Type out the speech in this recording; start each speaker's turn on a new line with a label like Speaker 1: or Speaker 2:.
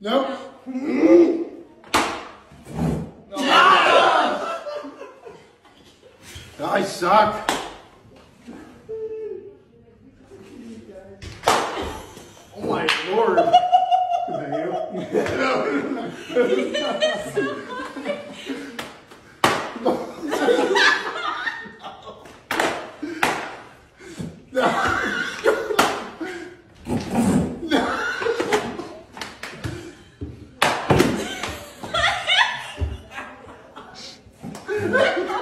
Speaker 1: No. no. I suck. Oh my lord. no. Look!